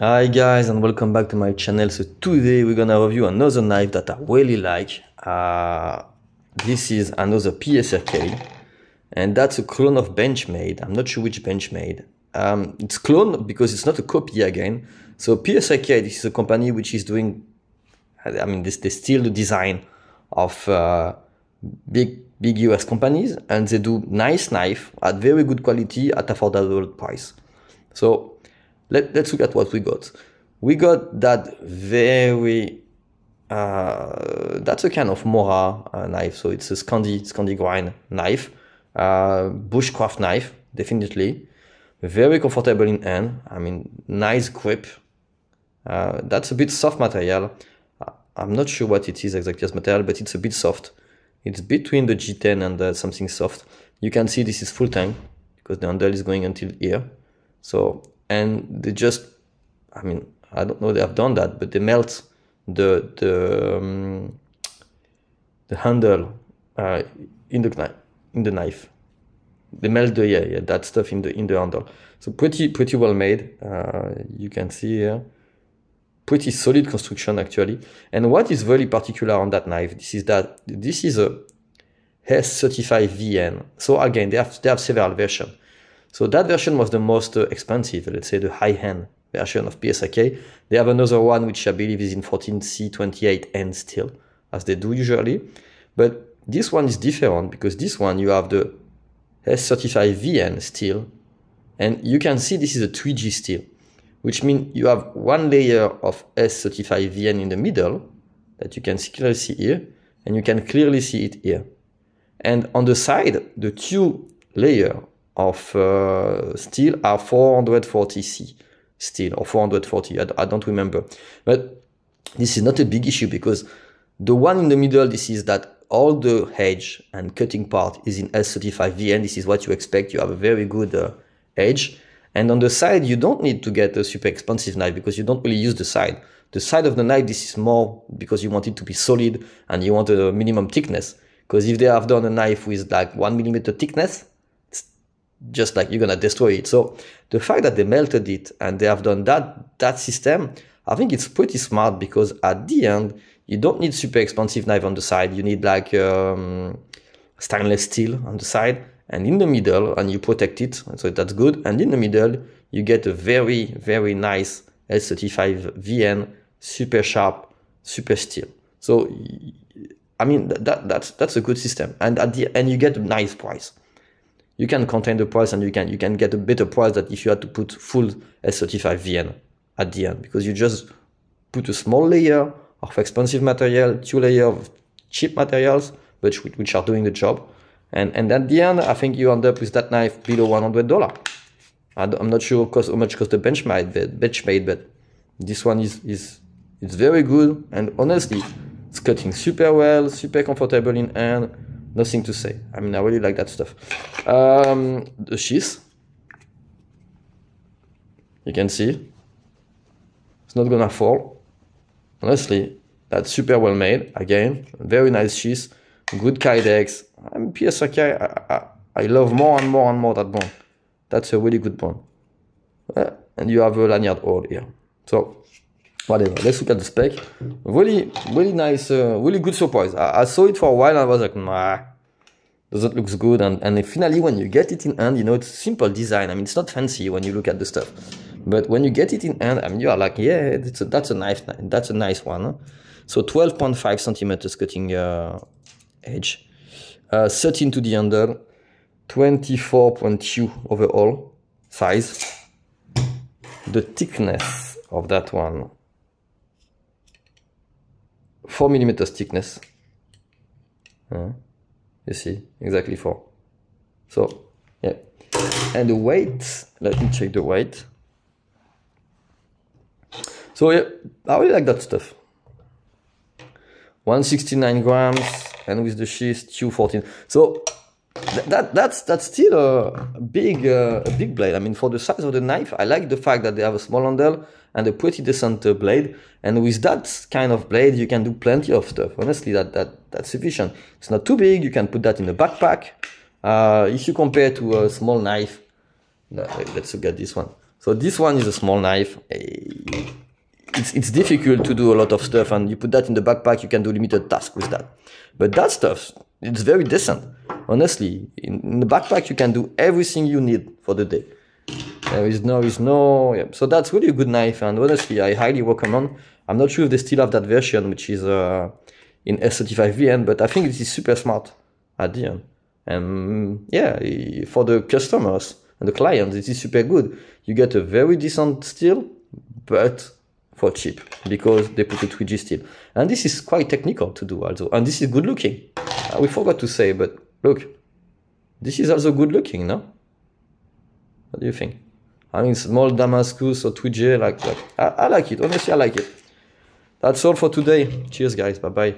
Hi guys and welcome back to my channel. So today we're gonna review another knife that I really like. Uh, this is another PSRK and that's a clone of Benchmade. I'm not sure which Benchmade. Um, it's clone because it's not a copy again. So PSRK, this is a company which is doing, I mean, this, they steal the design of uh, big big US companies and they do nice knife at very good quality at affordable price. So let, let's look at what we got. We got that very, uh, that's a kind of Mora uh, knife. So it's a Scandi, Scandi grind knife, uh, bushcraft knife, definitely. Very comfortable in hand. I mean, nice grip. Uh, that's a bit soft material. I'm not sure what it is exactly as material, but it's a bit soft. It's between the G10 and something soft. You can see this is full tang because the handle is going until here. So, and they just, I mean, I don't know they have done that, but they melt the, the, um, the handle uh, in the knife, in the knife. They melt the, yeah, yeah, that stuff in the, in the handle. So pretty, pretty well made. Uh, you can see here pretty solid construction actually. And what is very particular on that knife, this is that this is a S35VN. So again, they have, they have several versions. So that version was the most uh, expensive, let's say the high-end version of PSRK. They have another one which I believe is in 14C28N still, as they do usually. But this one is different because this one you have the S35VN steel, and you can see this is a 3G steel which means you have one layer of S35VN in the middle that you can clearly see here, and you can clearly see it here. And on the side, the two layer of uh, steel are 440C steel, or 440, I, I don't remember. But this is not a big issue because the one in the middle, this is that all the edge and cutting part is in S35VN. This is what you expect. You have a very good uh, edge. And on the side, you don't need to get a super expensive knife because you don't really use the side. The side of the knife, this is more because you want it to be solid and you want a minimum thickness. Because if they have done a knife with like one millimeter thickness, just like you're gonna destroy it. So the fact that they melted it and they have done that that system, I think it's pretty smart because at the end, you don't need super expensive knife on the side. You need like um, stainless steel on the side and in the middle and you protect it so that's good and in the middle you get a very very nice S35 VN super sharp super steel so I mean that that's that's a good system and at the and you get a nice price you can contain the price and you can you can get a better price than if you had to put full S35 VN at the end because you just put a small layer of expensive material two layer of cheap materials but which are doing the job and, and at the end, I think you end up with that knife below $100. I'm not sure cost, how much cost the Benchmade, but, Benchmade, but this one is, is, is very good. And honestly, it's cutting super well, super comfortable in hand. Nothing to say. I mean, I really like that stuff. Um, the sheath, you can see, it's not gonna fall. Honestly, that's super well made. Again, very nice sheath, good kydex, I'm PSRK, I, I, I, love more and more and more that bone. That's a really good bone. Uh, and you have a lanyard hole here. So, whatever. Let's look at the spec. Really, really nice, uh, really good surprise. I, I, saw it for a while and I was like, nah, doesn't look good. And, and finally, when you get it in hand, you know, it's simple design. I mean, it's not fancy when you look at the stuff. But when you get it in hand, I mean, you are like, yeah, that's a, that's a nice, that's a nice one. Huh? So 12.5 centimeters cutting uh, edge uh, 13 to the under, 24.2 overall size. The thickness of that one, 4 millimeters thickness. Uh, you see, exactly 4. So, yeah. And the weight, let me check the weight. So yeah, I really like that stuff. 169 grams, and with the sheath 214. So that that's that's still a big uh, a big blade. I mean, for the size of the knife, I like the fact that they have a small handle and a pretty decent uh, blade. And with that kind of blade, you can do plenty of stuff. Honestly, that that that's sufficient. It's not too big. You can put that in a backpack. Uh, if you compare to a small knife, let's look at this one. So this one is a small knife. Eh, It's, it's difficult to do a lot of stuff and you put that in the backpack, you can do limited tasks with that. But that stuff, it's very decent. Honestly, in, in the backpack, you can do everything you need for the day. There is no, is no, yeah. so that's really a good knife and honestly, I highly recommend. I'm not sure if they still have that version, which is uh, in S35VN, but I think it is super smart at the end. And yeah, for the customers and the clients, it is super good. You get a very decent steel, but for cheap because they put a 3G steel. And this is quite technical to do also. And this is good looking. Uh, we forgot to say, but look, this is also good looking, no? What do you think? I mean, small Damascus or 2J, like, like I, I like it. Honestly, I like it. That's all for today. Cheers, guys. Bye bye.